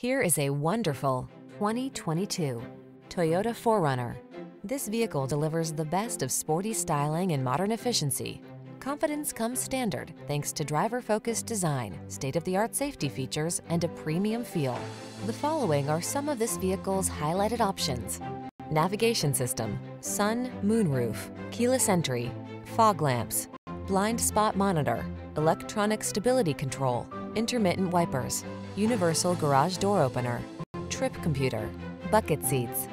Here is a wonderful 2022 Toyota 4Runner. This vehicle delivers the best of sporty styling and modern efficiency. Confidence comes standard thanks to driver-focused design, state-of-the-art safety features, and a premium feel. The following are some of this vehicle's highlighted options. Navigation system, sun, moonroof, keyless entry, fog lamps, blind spot monitor, electronic stability control, intermittent wipers, universal garage door opener, trip computer, bucket seats,